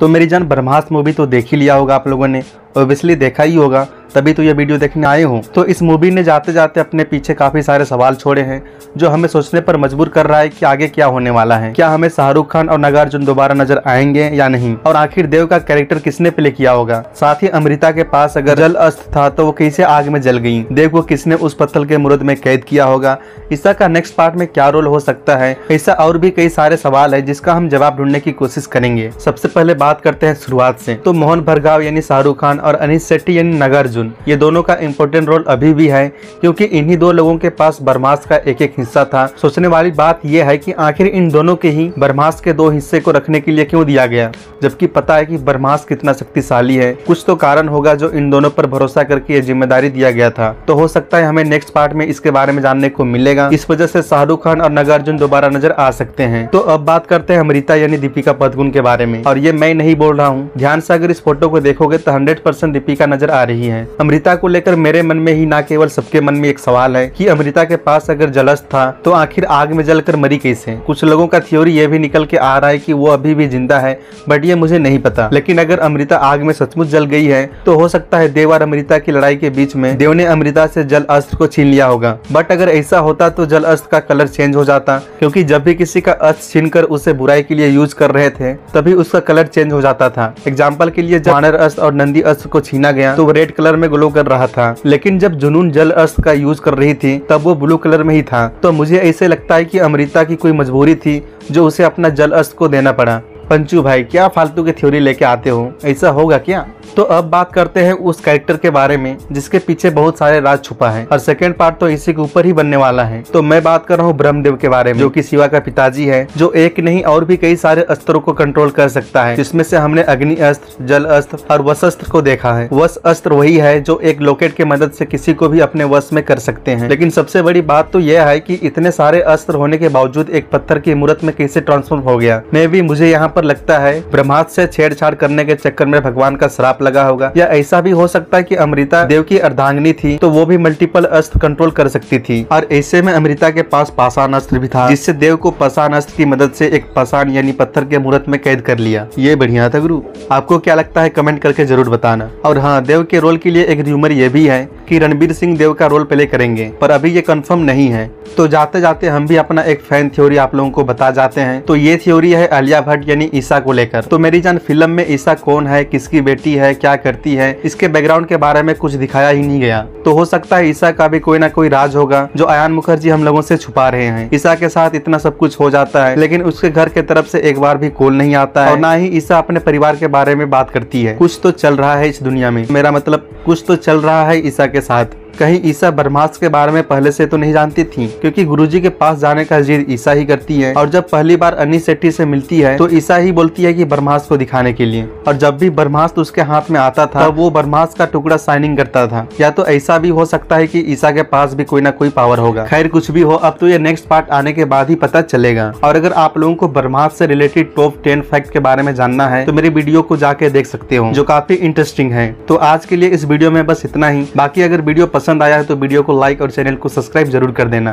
तो मेरी जान ब्रह्मास्त्र मूवी तो देख ही लिया होगा आप लोगों ने ओबियसली देखा ही होगा। तभी तो ये वीडियो देखने आए हो। तो इस मूवी ने जाते जाते अपने पीछे काफ़ी सारे सवाल छोड़े हैं, जो हमें सोचने पर मजबूर कर रहा है कि आगे क्या होने वाला है। क्या हमें शाहरुख खान और नागार्जुन दोबारा नज़र आएँगे या नहीं? और आखिर देव का कैरेक्टर किसने प्ले किया होगा? साथ ही अमृता के पास अगर जल अस्त्र था तो वो कैसे आग में जल गई? देव को किसने उस पत्थर के मुरद में कैद किया होगा? ईसा का नेक्स्ट पार्ट में क्या रोल हो सकता है? ऐसा और भी कई सारे सवाल है, जिसका हम जवाब ढूँढने की कोशिश करेंगे। सबसे पहले बात करते हैं शुरुआत से। तो मोहन भरगाव यानी शाहरुख खान और अनिश शेट्टी यानी नागार्जुन। ये दोनों का इम्पोर्टेंट रोल अभी भी है, क्योंकि इन्हीं दो लोगों के पास बरमास का एक एक हिस्सा था। सोचने वाली बात यह है कि आखिर इन दोनों के ही बरमास के दो हिस्से को रखने के लिए क्यों दिया गया? जबकि पता है कि बरमास कितना शक्तिशाली है। कुछ तो कारण होगा जो इन दोनों पर भरोसा करके ये ज़िम्मेदारी दिया गया था। तो हो सकता है हमें नेक्स्ट पार्ट में इसके बारे में जानने को मिलेगा। इस वजह से शाहरुख खान और नागार्जुन दोबारा नज़र आ सकते हैं। तो अब बात करते हैं अमृता यानी दीपिका पदगुन के बारे में। और ये मैं नहीं बोल रहा हूँ। ध्यान से अगर इस फ़ोटो को देखोगे तो हंड्रेड दीपिका नज़र आ रही है। अमृता को लेकर मेरे मन में ही ना केवल सबके मन में एक सवाल है कि अमृता के पास अगर जलस था तो आखिर आग में जलकर मरी कैसे? कुछ लोगों का थ्योरी ये भी निकल के आ रहा है कि वो अभी भी ज़िंदा है बट ये मुझे नहीं पता। लेकिन अगर अमृता आग में सचमुच जल गई है तो हो सकता है देव और अमृता की लड़ाई के बीच में देव ने अमृता से जल अस्त्र को छीन लिया होगा। बट अगर ऐसा होता तो जल अस्त्र का कलर चेंज हो जाता, क्योंकि जब भी किसी का अस्त्र छीन कर उसे बुराई के लिए यूज़ कर रहे थे, तभी उसका कलर चेंज हो जाता था। एग्ज़ाम्पल के लिए जब वानर अस्त्र और नंदी अस्त्र को छीना गया तो रेड कलर में ग्लो कर रहा था। लेकिन जब जुनून जल अस्त का यूज़ कर रही थी, तब वो ब्लू कलर में ही था। तो मुझे ऐसे लगता है कि अमृता की कोई मजबूरी थी, जो उसे अपना जल अस्त को देना पड़ा। पंचू भाई, क्या फालतू की थ्योरी लेके आते हो? ऐसा होगा क्या? तो अब बात करते हैं उस कैरेक्टर के बारे में, जिसके पीछे बहुत सारे राज छुपा है। और सेकेंड पार्ट तो इसी के ऊपर ही बनने वाला है। तो मैं बात कर रहा हूँ ब्रह्मदेव के बारे में, जो कि शिवा का पिताजी है, जो एक नहीं, और भी कई सारे अस्त्रों को कंट्रोल कर सकता है, जिसमें से हमने अग्नि अस्त्र, जल अस्त्र और वस अस्त्र को देखा है। वस अस्त्र वही है जो एक लोकेट के मदद से किसी को भी अपने वश में कर सकते हैं। लेकिन सबसे बड़ी बात तो यह है की इतने सारे अस्त्र होने के बावजूद एक पत्थर की मूर्त में कैसे ट्रांसफॉर्म हो गया? मे भी, मुझे यहाँ पर लगता है, ब्रह्मास्त्र से छेड़छाड़ करने के चक्कर में भगवान का श्राप लगा होगा। या ऐसा भी हो सकता है कि अमृता देव की अर्धांगनी थी तो वो भी मल्टीपल अस्त्र कंट्रोल कर सकती थी। और ऐसे में अमृता के पास पाषाण अस्त्र भी था, जिससे देव को पाषाण अस्त्र की मदद से एक पाषाण यानी पत्थर के मूर्त में कैद कर लिया। ये बढ़िया था गुरु। आपको क्या लगता है कमेंट करके ज़रूर बताना। और हाँ देव के रोल के लिए एक र्यूमर ये भी है कि रणबीर सिंह देव का रोल प्ले करेंगे, पर अभी ये कंफर्म नहीं है। तो जाते जाते हम भी अपना एक फ़ैन थ्योरी आप लोगों को बता जाते हैं। तो ये थ्योरी है आलिया भट्ट यानी ईसा को लेकर। तो मेरी जान, फ़िल्म में ईसा कौन है, किसकी बेटी है, क्या करती है, इसके बैकग्राउंड के बारे में कुछ दिखाया ही नहीं गया। तो हो सकता है ईसा का भी कोई ना कोई राज होगा, जो अयान मुखर्जी हम लोगों से छुपा रहे हैं। ईसा के साथ इतना सब कुछ हो जाता है, लेकिन उसके घर के तरफ़ से एक बार भी कॉल नहीं आता है। और ना ही ईसा अपने परिवार के बारे में बात करती है। कुछ तो चल रहा है इस दुनिया में। मेरा मतलब कुछ तो चल रहा है ईसा के साथ। कहीं ईसा ब्रह्मास्त्र के बारे में पहले से तो नहीं जानती थी, क्योंकि गुरुजी के पास जाने का जिद ईसा ही करती है। और जब पहली बार अनी सेट्टी से मिलती है तो ईसा ही बोलती है कि ब्रह्मास्त्र को दिखाने के लिए। और जब भी ब्रह्मास्त्र उसके हाथ में आता था वो ब्रह्मास्त्र का टुकड़ा साइनिंग करता था। या तो ऐसा भी हो सकता है की ईसा के पास भी कोई ना कोई पावर होगा। खैर, कुछ भी हो, अब तो ये नेक्स्ट पार्ट आने के बाद ही पता चलेगा। और अगर आप लोगों को ब्रह्मास्त्र से रिलेटेड टॉप टेन फैक्ट के बारे में जानना है तो मेरी वीडियो को जाके देख सकते हो, जो काफ़ी इंटरेस्टिंग है। तो आज के लिए इस वीडियो में बस इतना ही। बाकी अगर वीडियो पसंद आया है तो वीडियो को लाइक और चैनल को सब्सक्राइब ज़रूर कर देना।